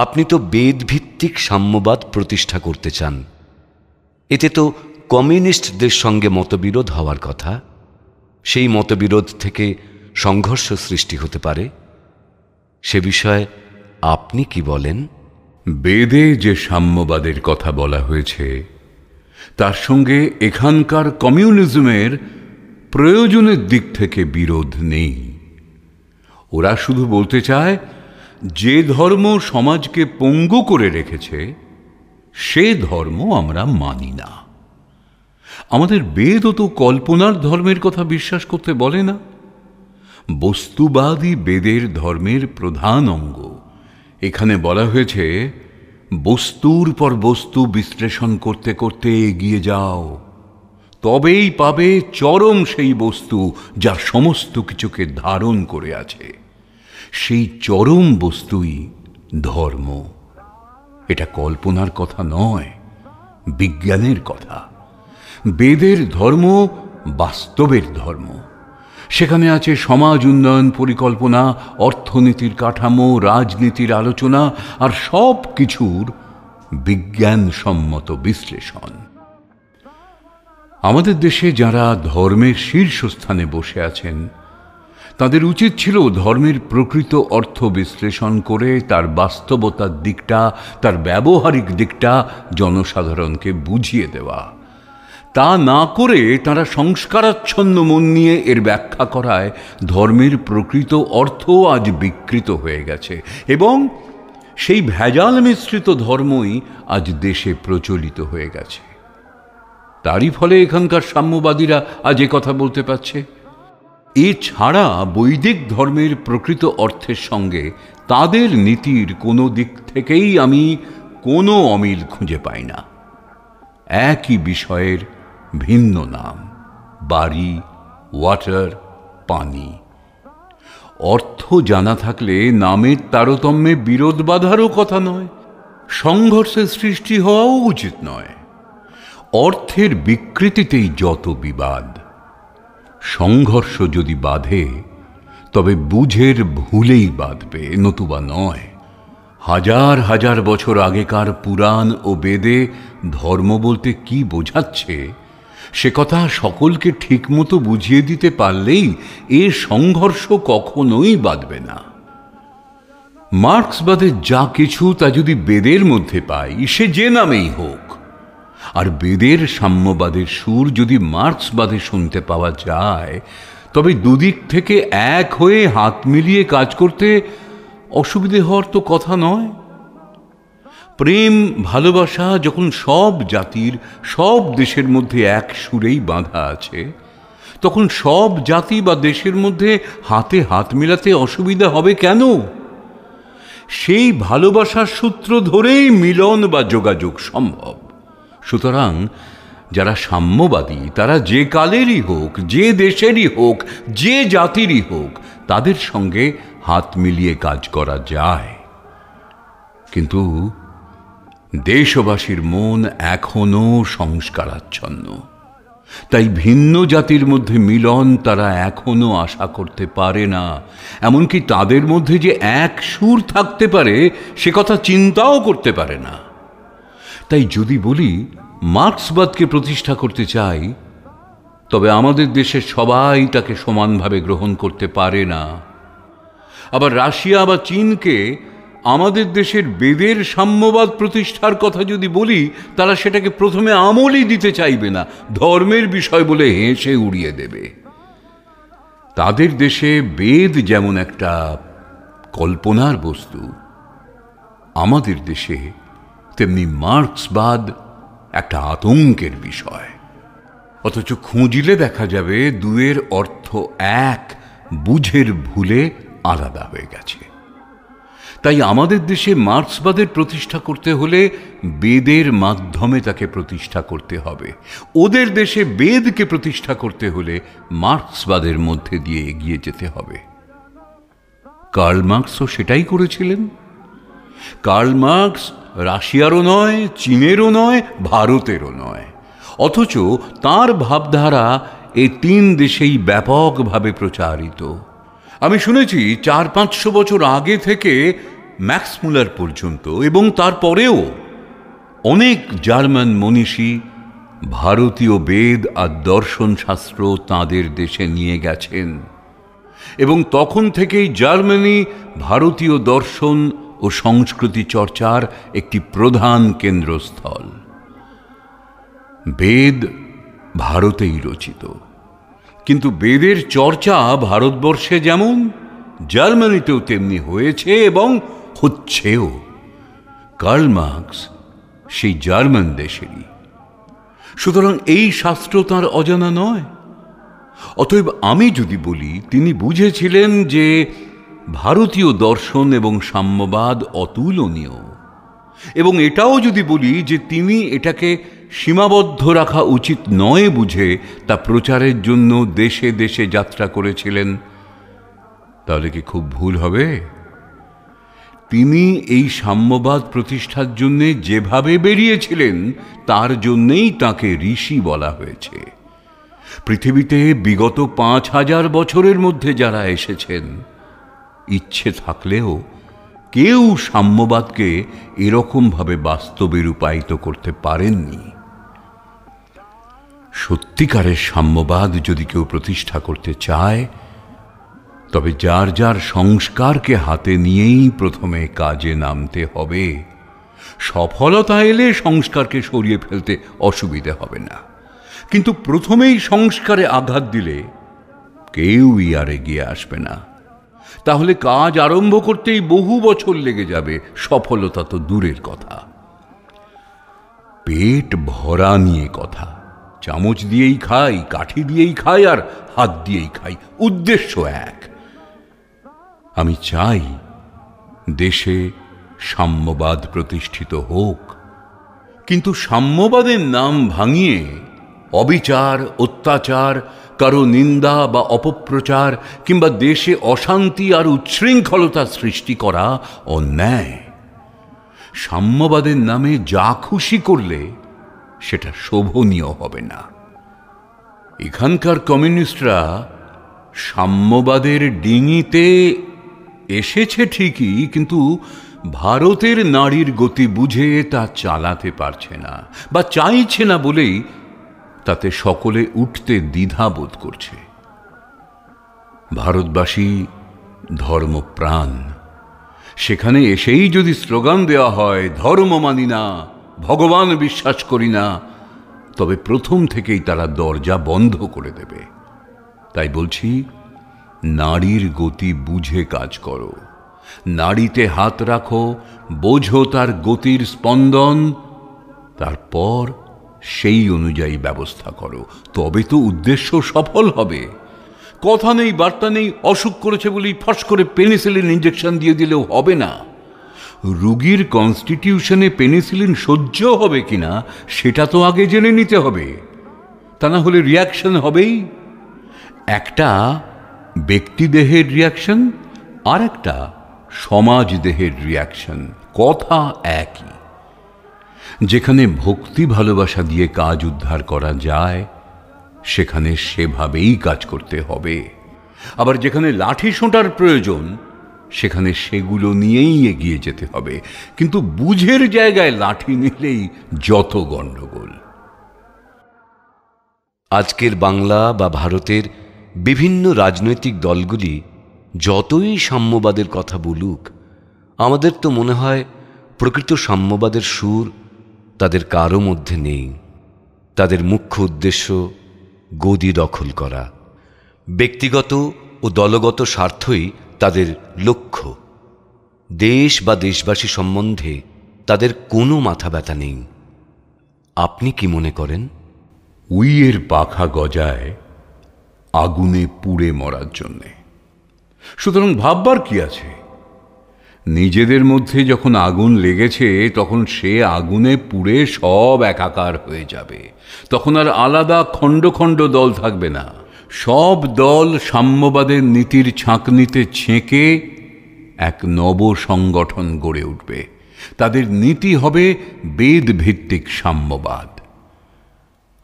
আপনি তো বেদভিত্তিক সাম্যবাদ প্রতিষ্ঠা করতে চান। এতে তো কমিউনিস্টদের সঙ্গে মতবিরোধ হওয়ার কথা। সেই মতবিরোধ থেকে সংঘর্ষ সৃষ্টি হতে পারে। সে বিষয়ে আপনি কি বলেন? বেদে যে সাম্যবাদের কথা বলা হয়েছে, তার সঙ্গে এখানকার কমিউনিজমের প্রয়োজনের দিক থেকে বিরোধ নেই। ওরা শুধু বলতে চায় যে ধর্ম সমাজকে পঙ্গু করে রেখেছে, সে ধর্ম আমরা মানি না। আমাদের বেদ তো কল্পনার ধর্মের কথা বিশ্বাস করতে বলে না। বস্তুবাদী বেদের ধর্মের প্রধান অঙ্গ। এখানে বলা হয়েছে, বস্তুর পর বস্তু বিশ্লেষণ করতে করতে এগিয়ে যাও। তবেই পাবে চরম সেই বস্তু যা সমস্ত কিছুকে ধারণ করে আছে। সেই চরম বস্তুই ধর্ম। এটা কল্পনার কথা নয়, বিজ্ঞানের কথা। বেদের ধর্ম বাস্তবের ধর্ম। সেখানে আছে সমাজ উন্নয়ন পরিকল্পনা, অর্থনীতির কাঠামো, রাজনীতির আলোচনা আর সব কিছুর বিজ্ঞানসম্মত বিশ্লেষণ। আমাদের দেশে যারা ধর্মের শীর্ষস্থানে বসে আছেন তাদের উচিত ছিল ধর্মের প্রকৃত অর্থ বিশ্লেষণ করে তার বাস্তবতার দিকটা, তার ব্যবহারিক দিকটা জনসাধারণকে বুঝিয়ে দেওয়া। তা না করে তারা সংস্কারাচ্ছন্ন মন নিয়ে এর ব্যাখ্যা করায় ধর্মের প্রকৃত অর্থ আজ বিকৃত হয়ে গেছে এবং সেই ভেজাল মিশ্রিত ধর্মই আজ দেশে প্রচলিত হয়ে গেছে। তারই ফলে এখানকার সাম্যবাদীরা আজ কথা বলতে পারছে। এছাড়া বৈদিক ধর্মের প্রকৃত অর্থের সঙ্গে তাদের নীতির কোনো দিক থেকেই আমি কোনো অমিল খুঁজে পাই না। একই বিষয়ের ভিন্ন নাম, বাড়ি, ওয়াটার, পানি। অর্থ জানা থাকলে নামের তারতম্যে বিরোধ বাধারও কথা নয়, সংঘর্ষের সৃষ্টি হওয়াও উচিত নয়। অর্থের বিকৃতিতেই যত বিবাদ সংঘর্ষ যদি বাঁধে, তবে বুঝের ভুলেই বাঁধবে, নতুবা নয়। হাজার হাজার বছর আগেকার পুরাণ ও বেদে ধর্ম বলতে কি বোঝাচ্ছে? সে কথা সকলকে ঠিকমতো বুঝিয়ে দিতে পারলেই এ সংঘর্ষ কখনোই বাঁধবে না। মার্ক্সবাদের যা কিছু তা যদি বেদের মধ্যে পাই, সে যে নামেই হোক আর বেদের সাম্যবাদের সুর যদি মার্ক্সবাদে শুনতে পাওয়া যায়, তবে দুদিক থেকে এক হয়ে হাত মিলিয়ে কাজ করতে অসুবিধে হওয়ার তো কথা নয়। প্রেম, ভালোবাসা যখন সব জাতির, সব দেশের মধ্যে এক সুরেই বাঁধা আছে, তখন সব জাতি বা দেশের মধ্যে হাতে হাত মেলাতে অসুবিধা হবে কেন? সেই ভালোবাসার সূত্র ধরেই মিলন বা যোগাযোগ সম্ভব। সুতরাং যারা সাম্যবাদী, তারা যে কালেরই হোক, যে দেশেরই হোক, যে জাতিরই হোক, তাদের সঙ্গে হাত মিলিয়ে কাজ করা যায়। কিন্তু দেশবাসীর মন এখনও সংস্কারাচ্ছন্ন। তাই ভিন্ন জাতির মধ্যে মিলন তারা এখনও আশা করতে পারে না। এমনকি তাদের মধ্যে যে এক সুর থাকতে পারে, সে কথা চিন্তাও করতে পারে না। তাই যদি বলি, মার্ক্সবাদকে প্রতিষ্ঠা করতে চাই, তবে আমাদের দেশের সবাই তাকে সমানভাবে গ্রহণ করতে পারে না। আবার রাশিয়া বা চীনকে আমাদের দেশের বেদের সাম্যবাদ প্রতিষ্ঠার কথা যদি বলি, তারা সেটাকে প্রথমে আমলই দিতে চাইবে না, ধর্মের বিষয় বলে হেসে উড়িয়ে দেবে। তাদের দেশে বেদ যেমন একটা কল্পনার বস্তু, আমাদের দেশে তেমনি মার্ক্সবাদ একটা আতঙ্কের বিষয়। অথচ খুঁজলে দেখা যাবে দুয়ের অর্থ এক, বুঝের ভুলে আলাদা হয়ে গেছে। তাই আমাদের দেশে মার্ক্সবাদের প্রতিষ্ঠা করতে হলে বেদের মাধ্যমে তাকে প্রতিষ্ঠা করতে হবে। ওদের দেশে বেদকে প্রতিষ্ঠা করতে হলে মার্ক্সবাদের মধ্যে দিয়ে এগিয়ে যেতে হবে। কার্ল মার্ক্সও সেটাই করেছিলেন। কার্ল মার্ক্স রাশিয়ারও নয়, চীনেরও নয়, ভারতেরও নয়। অথচ তার ভাবধারা এ তিন দেশেই ব্যাপকভাবে প্রচারিত। আমি শুনেছি চার পাঁচশো বছর আগে থেকে ম্যাক্সমুলার পর্যন্ত এবং তারপরেও অনেক জার্মান মনীষী ভারতীয় বেদ আর দর্শন শাস্ত্র তাঁদের দেশে নিয়ে গেছেন। এবং তখন থেকেই জার্মানি ভারতীয় দর্শন ও সংস্কৃতি চর্চার একটি প্রধান কেন্দ্রস্থল। বেদ ভারতেই রচিত। কিন্তু বেদের চর্চা ভারতবর্ষে যেমন, জার্মানিতেও তেমনি হয়েছে এবং হচ্ছেও। কার্ল মার্কস সেই জার্মান দেশেরই। সুতরাং এই শাস্ত্র তাঁর অজানা নয়। অতএব আমি যদি বলি, তিনি বুঝেছিলেন যে ভারতীয় দর্শন এবং সাম্যবাদ অতুলনীয়। এবং এটাও যদি বলি যে তিনি এটাকে সীমাবদ্ধ রাখা উচিত নয় বুঝে, তা প্রচারের জন্য দেশে দেশে যাত্রা করেছিলেন, তাহলে কি খুব ভুল হবে? তিনি এই সাম্যবাদ প্রতিষ্ঠার জন্যে যেভাবে বেরিয়েছিলেন, তার জন্যেই তাকে ঋষি বলা হয়েছে। পৃথিবীতে বিগত পাঁচ হাজার বছরের মধ্যে যারা এসেছেন ইচ্ছে থাকলেও কেউ সাম্যবাদকে এরকমভাবে বাস্তবে রূপায়িত করতে পারেননি। সত্যিকারের সাম্যবাদ যদি কেউ প্রতিষ্ঠা করতে চায়, তবে যার যার সংস্কারকে হাতে নিয়েই প্রথমে কাজে নামতে হবে। সফলতা এলে সংস্কারকে সরিয়ে ফেলতে অসুবিধে হবে না। কিন্তু প্রথমেই সংস্কারে আঘাত দিলে কেউই আর এগিয়ে আসবে না। তাহলে কাজ আরম্ভ করতেই বহু বছর লেগে যাবে। সফলতা তো দূরের কথা। পেট ভরা নিয়ে কথা। চামচ দিয়েই খাই, কাঠি দিয়েই খাই, আর হাত দিয়েই খাই। উদ্দেশ্য এক। আমি চাই দেশে সাম্যবাদ প্রতিষ্ঠিত হোক। কিন্তু সাম্যবাদের নাম ভাঙিয়ে অবিচার, অত্যাচার কারও নিন্দা বা অপপ্রচার কিংবা দেশে অশান্তি আর উচ্ছৃঙ্খলতা সৃষ্টি করা অন্যায়। সাম্যবাদের নামে যা খুশি করলে সেটা শোভনীয় হবে না। এখানকার কমিউনিস্টরা সাম্যবাদের ডিঙিতে এসেছে ঠিকই, কিন্তু ভারতের নারীর গতি বুঝে তা চালাতে পারছে না বা চাইছে না বলেই তাতে সকলে উঠতে দ্বিধা বোধ করছে। ভারতবাসী ধর্মপ্রাণ। সেখানে এসেই যদি স্লোগান দেওয়া হয়, ধর্ম মানি না, ভগবান বিশ্বাস করি না, তবে প্রথম থেকেই তারা দরজা বন্ধ করে দেবে। তাই বলছি, নারীর গতি বুঝে কাজ করো। নারীতে হাত রাখো, বোঝো তার গতির স্পন্দন, তারপর সেই অনুযায়ী ব্যবস্থা করো। তবে তো উদ্দেশ্য সফল হবে। কথা নেই, বার্তা নেই, অসুখ করেছে বলেই ফস করে পেনিসিলিন ইঞ্জেকশন দিয়ে দিলেও হবে না। রুগীর কনস্টিটিউশনে পেনিসিলিন সহ্য হবে কিনা, সেটা তো আগে জেনে নিতে হবে। তা না হলে রিয়াকশন হবেই। একটা ব্যক্তি দেহের রিয়াকশন আর একটা সমাজ দেহের রিয়াকশন কথা একই। যেখানে ভক্তি ভালোবাসা দিয়ে কাজ উদ্ধার করা যায়, সেখানে সেভাবেই কাজ করতে হবে। আবার যেখানে লাঠি সোঁটার প্রয়োজন, সেখানে সেগুলো নিয়েই এগিয়ে যেতে হবে। কিন্তু বুঝের জায়গায় লাঠি নিলেই যত গণ্ডগোল। আজকের বাংলা বা ভারতের বিভিন্ন রাজনৈতিক দলগুলি যতই সাম্যবাদের কথা বলুক, আমাদের তো মনে হয় প্রকৃত সাম্যবাদের সুর তাদের কারও মধ্যে নেই। তাদের মুখ্য উদ্দেশ্য গদি দখল করা। ব্যক্তিগত ও দলগত স্বার্থই তাদের লক্ষ্য। দেশ বা দেশবাসী সম্বন্ধে তাদের কোনো মাথা ব্যথা নেই। আপনি কি মনে করেন? উইয়ের পাখা গজায় আগুনে পুড়ে মরার জন্যে। সুতরাং ভাববার কি আছে? নিজেদের মধ্যে যখন আগুন লেগেছে, তখন সে আগুনে পুড়ে সব একাকার হয়ে যাবে। তখন আর আলাদা খণ্ড খণ্ড দল থাকবে না। সব দল সাম্যবাদের নীতির ছাঁকনিতে ছেঁকে এক নব সংগঠন গড়ে উঠবে। তাদের নীতি হবে বেদ ভিত্তিক সাম্যবাদ।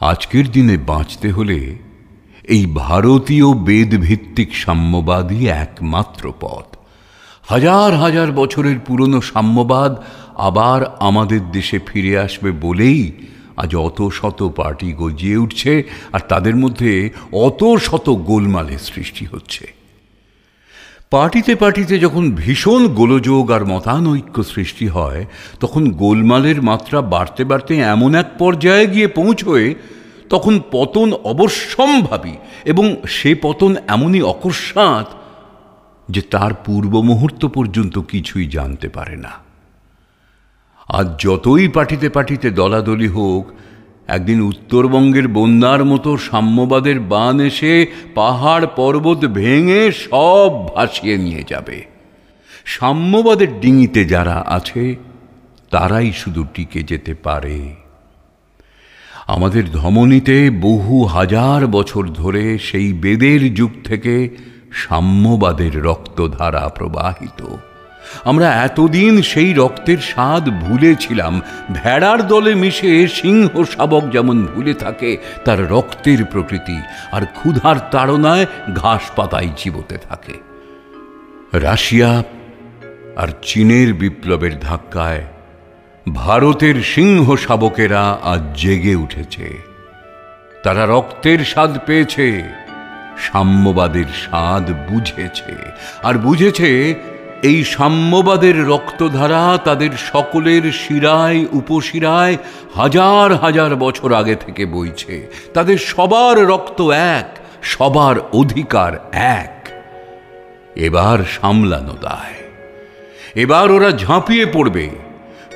আজকের দিনে বাঁচতে হলে এই ভারতীয় বেদভিত্তিক সাম্যবাদই একমাত্র পথ। হাজার হাজার বছরের পুরনো সাম্যবাদ আবার আমাদের দেশে ফিরে আসবে বলেই আজ অত শত পার্টি গজিয়ে উঠছে আর তাদের মধ্যে অত শত গোলমালের সৃষ্টি হচ্ছে। পার্টিতে পার্টিতে যখন ভীষণ গোলযোগ আর মতানৈক্য সৃষ্টি হয়, তখন গোলমালের মাত্রা বাড়তে বাড়তে এমন এক পর্যায়ে গিয়ে পৌঁছয়, তখন পতন অবশ্যম্ভাবী এবং সে পতন এমনই অকস্মাৎ যে তার পূর্ব মুহূর্ত পর্যন্ত কিছুই জানতে পারে না। আজ যতই পাটিতে পাটিতে দলাদলি হোক, একদিন উত্তরবঙ্গের বন্যার মতো সাম্যবাদের বান এসে পাহাড় পর্বত ভেঙে সব ভাসিয়ে নিয়ে যাবে। সাম্যবাদের ডিঙিতে যারা আছে, তারাই শুধু টিকে যেতে পারে। আমাদের ধমনীতে বহু হাজার বছর ধরে সেই বেদের যুগ থেকে সাম্যবাদের রক্তধারা প্রবাহিত। আমরা এতদিন সেই রক্তের স্বাদ ভুলেছিলাম। ভেড়ার দলে মিশে সিংহ শাবক যেমন ভুলে থাকে, তার রক্তের প্রকৃতি আর ক্ষুধার তাড়নায় ঘাস পাতায় জীবতে থাকে। রাশিয়া আর চীনের বিপ্লবের ধাক্কায় ভারতের সিংহ শাবকেরা আজ জেগে উঠেছে। তারা রক্তের স্বাদ পেয়েছে। সাম্যবাদের স্বাদ বুঝেছে। আর বুঝেছে, এই সাম্যবাদের রক্তধারা তাদের সকলের শিরায়, উপশিরায় হাজার হাজার বছর আগে থেকে বইছে। তাদের সবার রক্ত এক, সবার অধিকার এক। এবার সামলানো দায়। এবার ওরা ঝাঁপিয়ে পড়বে।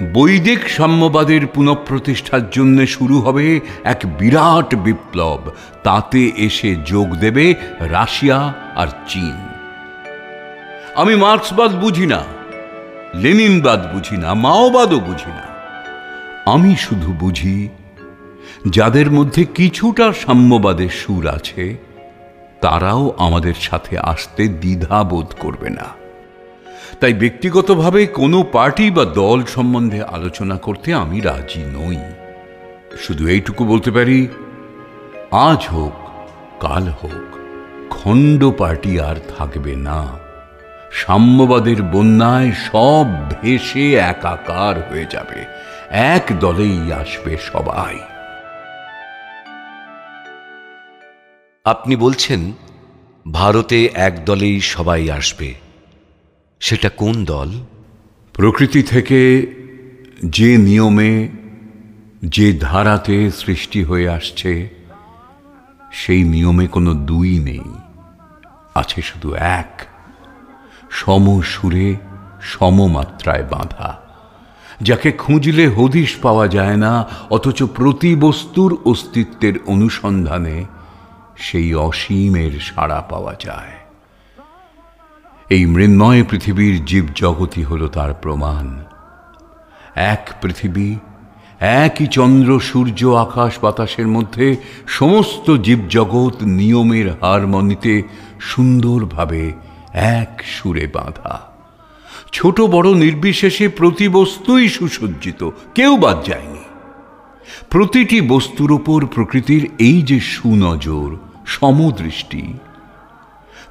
বৈদিক সাম্যবাদের পুনঃপ্রতিষ্ঠার জন্য শুরু হবে এক বিরাট বিপ্লব। তাতে এসে যোগ দেবে রাশিয়া আর চীন। আমি মার্ক্সবাদ বুঝি না, লেনিনবাদ বুঝি না, মাওবাদও বুঝি না। আমি শুধু বুঝি, যাদের মধ্যে কিছুটা সাম্যবাদের সুর আছে, তারাও আমাদের সাথে আসতে দ্বিধা বোধ করবে না। তাই ব্যক্তিগতভাবে কোনো পার্টি বা দল সম্বন্ধে আলোচনা করতে আমি রাজি নই। শুধু এইটুকু বলতে পারি, আজ হোক, কাল হোক, খণ্ড পার্টি আর থাকবে না। সাম্যবাদের বন্যায় সব ভেসে একাকার হয়ে যাবে। এক দলেই আসবে সবাই। আপনি বলছেন, ভারতে এক দলেই সবাই আসবে। সেটা কোন দল? প্রকৃতি থেকে যে নিয়মে, যে ধারাতে সৃষ্টি হয়ে আসছে, সেই নিয়মে কোনো দুই নেই। আছে শুধু এক। সম সুরে সমমাত্রায় বাঁধা। যাকে খুঁজলে হদিশ পাওয়া যায় না, অথচ প্রতি বস্তুর অস্তিত্বের অনুসন্ধানে সেই অসীমের সাড়া পাওয়া যায়। এই মৃন্ময় পৃথিবীর জীবজগতই হল তার প্রমাণ। এক পৃথিবী, একই চন্দ্র, সূর্য, আকাশ, বাতাসের মধ্যে সমস্ত জীবজগৎ নিয়মের হারমনিতে সুন্দরভাবে এক সুরে বাঁধা। ছোট বড় নির্বিশেষে প্রতি বস্তুই সুসজ্জিত, কেউ বাদ যায়নি। প্রতিটি বস্তুর ওপর প্রকৃতির এই যে সুনজর, সমদৃষ্টি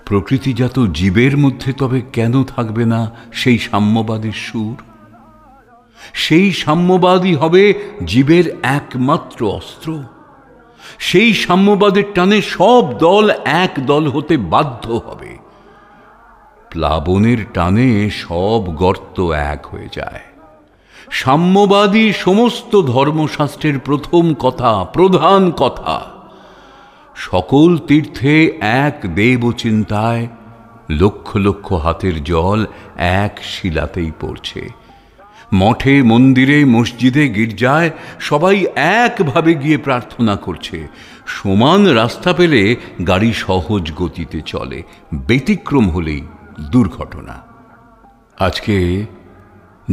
প্রকৃতিজাত জীবের মধ্যে তবে কেন থাকবে না সেই সাম্যবাদের সুর? সেই সাম্যবাদই হবে জীবের একমাত্র অস্ত্র। সেই সাম্যবাদের টানে সব দল এক দল হতে বাধ্য হবে। প্লাবনের টানে সব গর্ত এক হয়ে যায়। সাম্যবাদী সমস্ত ধর্মশাস্ত্রের প্রথম কথা, প্রধান কথা। সকল তীর্থে এক দেব চিন্তায় লক্ষ লক্ষ হাতের জল এক শিলাতেই পড়ছে। মঠে, মন্দিরে, মসজিদে, গির্জায় সবাই একভাবে গিয়ে প্রার্থনা করছে। সমান রাস্তা পেলে গাড়ি সহজ গতিতে চলে। ব্যতিক্রম হলেই দুর্ঘটনা। আজকে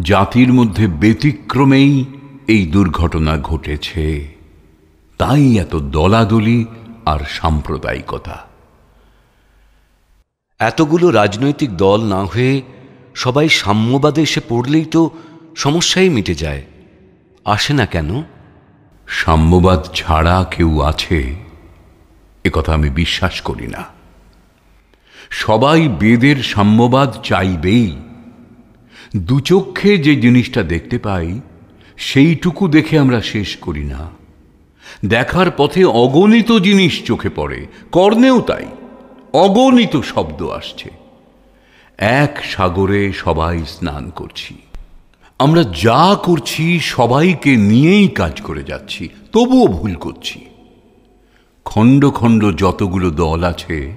জাতির মধ্যে ব্যতিক্রমেই এই দুর্ঘটনা ঘটেছে। তাই এত দলাদলি আর সাম্প্রদায়িকতা। এতগুলো রাজনৈতিক দল না হয়ে সবাই সাম্যবাদে এসে পড়লেই তো সমস্যাই মিটে যায়। আসে না কেন? সাম্যবাদ ছাড়া কেউ আছে? কথা আমি বিশ্বাস করি না। সবাই বেদের সাম্যবাদ চাইবেই। দুচক্ষে যে জিনিসটা দেখতে পাই, সেইটুকু দেখে আমরা শেষ করি না। দেখার পথে অগণিত জিনিস চোখে পড়ে, কর্ণেও তাই, অগণিত শব্দ আসছে। এক সাগরে সবাই স্নান করছি। আমরা যা করছি, সবাইকে নিয়েই কাজ করে যাচ্ছি, তবুও ভুল করছি। খণ্ড খণ্ড যতগুলো দল আছে,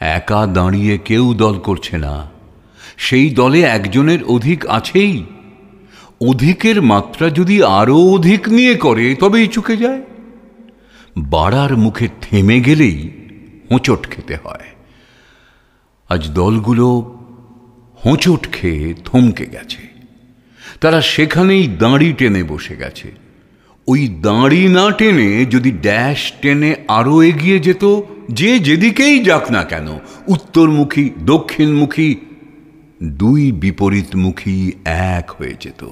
একা দাঁড়িয়ে কেউ দল করছে না। সেই দলে একজনের অধিক আছেই। অধিকের মাত্রা যদি আরও অধিক নিয়ে করে, তবেই চুকে যায়। বাড়ার মুখে থেমে গেলেই হোঁচট খেতে হয়। আজ দলগুলো হোঁচট খেয়ে থমকে গেছে। তারা সেখানেই দাঁড়ি টেনে বসে গেছে। ওই দাঁড়ি না টেনে যদি ড্যাশ টেনে আরও এগিয়ে যেত, যে যেদিকেই যাক না কেন, উত্তরমুখী, দক্ষিণমুখী, দুই বিপরীতমুখী এক হয়ে যেত।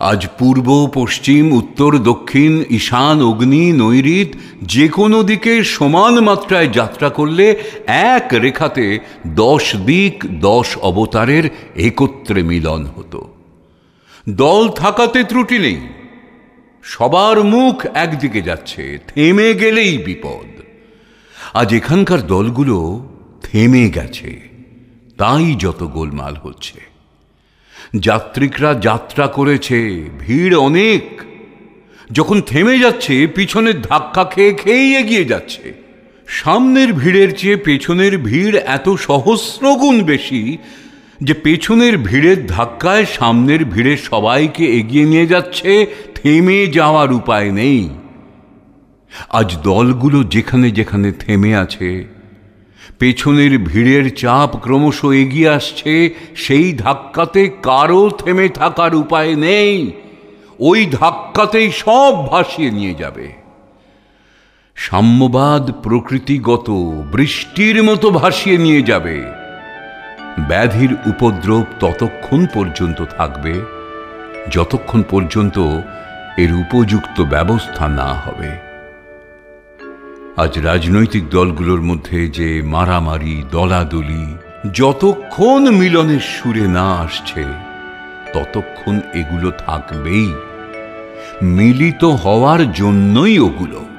আজ পূর্ব, পশ্চিম, উত্তর, দক্ষিণ, ঈশান, অগ্নি নৈরিত যে কোনো দিকে সমান মাত্রায় যাত্রা করলে এক রেখাতে দশ দিক, দশ অবতারের একত্রে মিলন হতো। দল থাকাতে ত্রুটি নেই। সবার মুখ একদিকে যাচ্ছে, থেমে গেলেই বিপদ। আজ এখানকার দলগুলো থেমে গেছে, তাই যত গোলমাল হচ্ছে। যাত্রিকরা যাত্রা করেছে, ভিড় অনেক। যখন থেমে যাচ্ছে, পিছনের ধাক্কা খেয়ে খেয়েই এগিয়ে যাচ্ছে। সামনের ভিড়ের চেয়ে পেছনের ভিড় এত সহস্র গুণ বেশি যে পেছনের ভিড়ের ধাক্কায় সামনের ভিড়ে সবাইকে এগিয়ে নিয়ে যাচ্ছে, থেমে যাওয়ার উপায় নেই। আজ দলগুলো যেখানে যেখানে থেমে আছে পেছনের ভিড়ের চাপ ক্রমশ এগিয়ে আসছে, সেই ধাক্কাতে কারও থেমে থাকার উপায় নেই। ওই ধাক্কাতেই সব ভাসিয়ে নিয়ে যাবে। সাম্যবাদ প্রকৃতিগত বৃষ্টির মতো ভাসিয়ে নিয়ে যাবে। ব্যাধির উপদ্রব ততক্ষণ পর্যন্ত থাকবে, যতক্ষণ পর্যন্ত এর উপযুক্ত ব্যবস্থা না হবে। আজ রাজনৈতিক দলগুলোর মধ্যে যে মারামারি, দলাদলি, যতক্ষণ মিলনের সুরে না আসছে, ততক্ষণ এগুলো থাকবেই। মিলিত হওয়ার জন্যই ওগুলো।